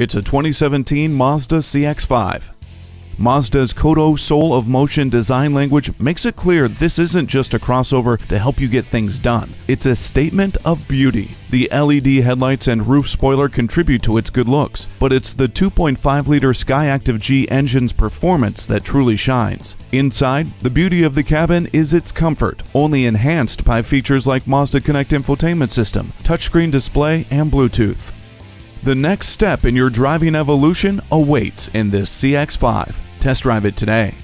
It's a 2017 Mazda CX-5. Mazda's Kodo Soul of Motion design language makes it clear this isn't just a crossover to help you get things done. It's a statement of beauty. The LED headlights and roof spoiler contribute to its good looks, but it's the 2.5 liter Skyactiv G engine's performance that truly shines. Inside, the beauty of the cabin is its comfort, only enhanced by features like Mazda Connect infotainment system, touchscreen display, and Bluetooth. The next step in your driving evolution awaits in this CX5. Test drive it today.